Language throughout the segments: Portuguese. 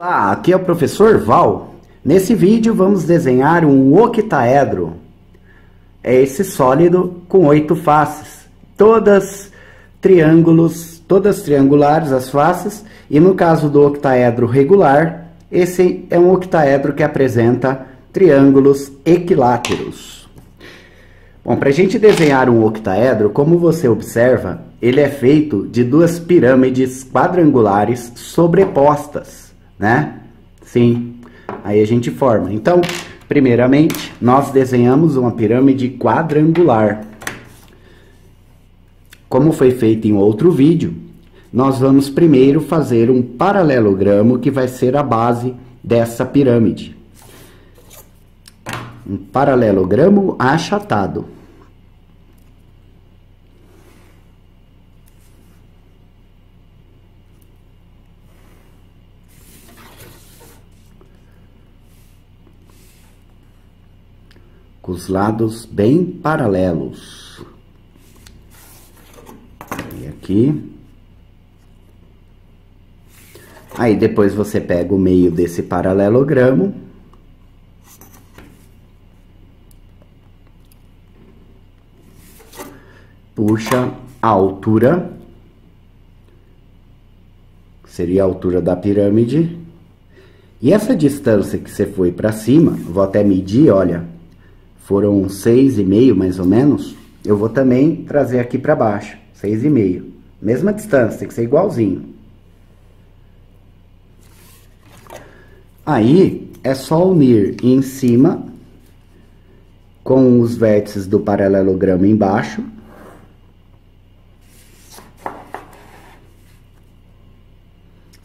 Olá, aqui é o professor Val. Nesse vídeo vamos desenhar um octaedro. É esse sólido com oito faces, todas triângulos, todas triangulares as faces, e no caso do octaedro regular, esse é um octaedro que apresenta triângulos equiláteros. Bom, para a gente desenhar um octaedro, como você observa, ele é feito de duas pirâmides quadrangulares sobrepostas né? Sim, aí a gente forma. Então, primeiramente, nós desenhamos uma pirâmide quadrangular. Como foi feito em outro vídeo, nós vamos primeiro fazer um paralelogramo que vai ser a base dessa pirâmide. Um paralelogramo achatado. Com os lados bem paralelos. E aqui. Aí depois você pega o meio desse paralelogramo. Puxa a altura. Seria a altura da pirâmide. E essa distância que você foi para cima, vou até medir, olha, foram seis e meio mais ou menos, eu vou também trazer aqui para baixo, seis e meio. Mesma distância, tem que ser igualzinho. Aí, é só unir em cima com os vértices do paralelogramo embaixo.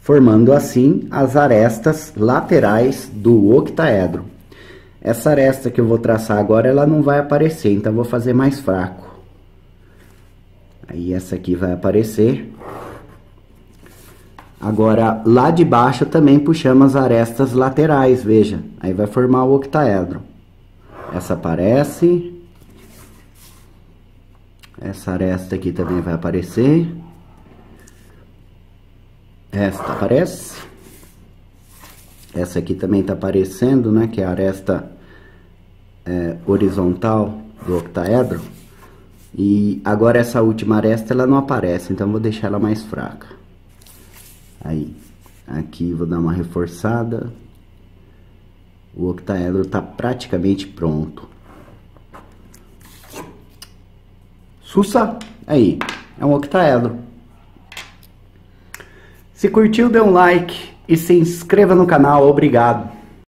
Formando assim as arestas laterais do octaedro. Essa aresta que eu vou traçar agora, ela não vai aparecer, então eu vou fazer mais fraco. Aí essa aqui vai aparecer. Agora, lá de baixo também puxamos as arestas laterais, veja. Aí vai formar o octaedro. Essa aparece. Essa aresta aqui também vai aparecer. Esta aparece. Essa aqui também tá aparecendo, né? Que é a aresta é, horizontal do octaedro. E agora essa última aresta ela não aparece, então vou deixar ela mais fraca. Aí, aqui vou dar uma reforçada. O octaedro está praticamente pronto. Sussa! Aí, é um octaedro. Se curtiu, dê um like e se inscreva no canal. Obrigado!